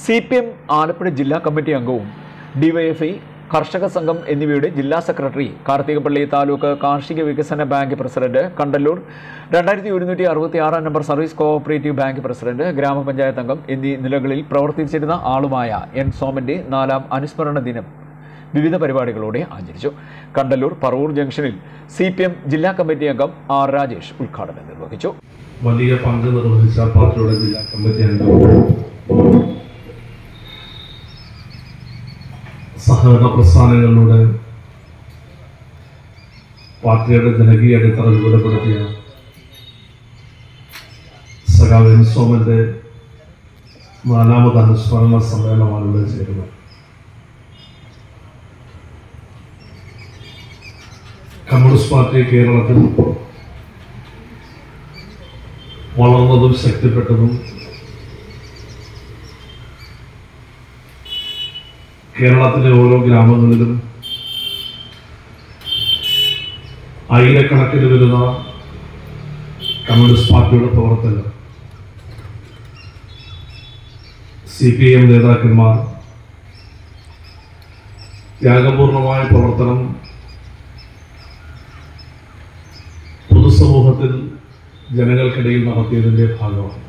C P M Alappuzha ജില്ലാ committee അംഗവും DYFI കർഷക സംഘം എന്നിവയുടെ ജില്ലാ സെക്രട്ടറി കാർത്തികപ്പള്ളി താലൂക്ക് കാർഷിക വികസന ബാങ്ക് പ്രസിഡന്റ് കണ്ടല്ലൂർ രണ്ടായിരത്തി ഒരുന്നൂറ്റി അറുപത്തി ആറാം number service cooperative bank president ഗ്രാമപഞ്ചായത്ത് അംഗം എന്നീ നിലകളിൽ പ്രവർത്തിച്ചിരുന്ന ആളുമായ എൻ സോമന്റെ നാലാം അനുസ്മരണ ദിനം വിവിധ പരിപാടികളോടെ ആചരിച്ചു. കണ്ടല്ലൂർ പറവൂർ ജംഗ്ഷനിൽ സി ജില്ലാ കമ്മിറ്റി അംഗം ആർ രാജേഷ് ഉദ്ഘാടനം നിർവഹിച്ചു. വലിയ പങ്ക് നിർവഹിച്ച പാർട്ടിയുടെ ജില്ലാ കമ്മിറ്റി അംഗം സഹകരണ പ്രസ്ഥാനങ്ങളിലൂടെ പാർട്ടിയുടെ ജനകീയ അടിത്തറ വിപുലപ്പെടുത്തിയ സഖാവ് സോമന്റെ നാലാമത് അനുസ്മരണ സമ്മേളനമാണ് ഇവിടെ ചേരുന്നത്. കമ്മ്യൂണിസ്റ്റ് പാർട്ടി കേരളത്തിൽ വളർന്നതും ശക്തിപ്പെട്ടതും കേരളത്തിലെ ഓരോ ഗ്രാമങ്ങളിലും ആയിരക്കണക്കിന് വരുന്ന കമ്മ്യൂണിസ്റ്റ് പാർട്ടിയുടെ പ്രവർത്തകർ സി പി എം നേതാക്കന്മാർ ത്യാഗപൂർണമായ പ്രവർത്തനം പൊതുസമൂഹത്തിൽ ജനങ്ങൾക്കിടയിൽ നടത്തിയതിന്റെ ഭാഗമാണ്.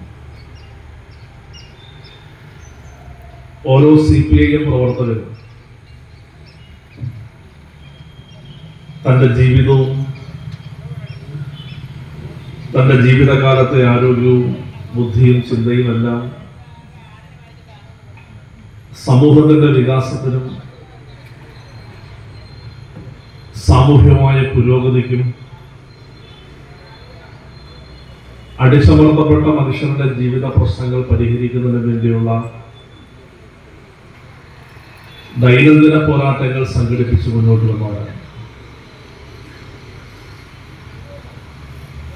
ഓരോ സി പി ഐ എം പ്രവർത്തകരും തന്റെ ജീവിതവും തന്റെ ജീവിതകാലത്തെ ആരോഗ്യവും ബുദ്ധിയും ചിന്തയും എല്ലാം സമൂഹത്തിന്റെ വികാസത്തിനും സാമൂഹ്യമായ പുരോഗതിക്കും അടിച്ചമർത്തപ്പെട്ട മനുഷ്യരുടെ ജീവിത പ്രശ്നങ്ങൾ പരിഹരിക്കുന്നതിന് വേണ്ടിയുള്ള ദൈനംദിന പോരാട്ടങ്ങൾ സംഘടിപ്പിച്ച് മുന്നോട്ട് വന്നവരാണ്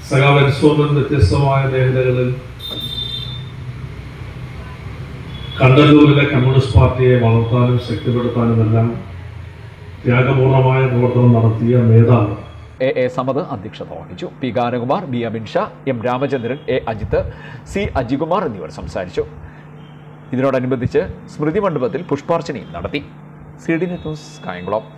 സഖാവൻസോമൻ വ്യത്യസ്തമായ മേഖലകളിൽ കണ്ടല്ലൂരിലെ കമ്മ്യൂണിസ്റ്റ് പാർട്ടിയെ വളർത്താനും ശക്തിപ്പെടുത്താനും എല്ലാം ത്യാഗപൂർണമായ പ്രവർത്തനം നടത്തിയ നേതാവ് എ. എ. സമദ് അധ്യക്ഷത വഹിച്ചു. P. Ganakumar B. Amin Shah M. Ramachandran A. Ajith C. Ajikumar എന്നിവർ സംസാരിച്ചു. ഇതിനോടനുബന്ധിച്ച് സ്മൃതി മണ്ഡപത്തിൽ പുഷ്പാർച്ചനയും നടത്തി. C D news Kayamkulam.